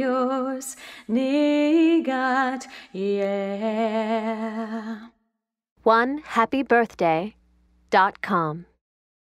yours, Nigat, yeah. One happy birthday dot com.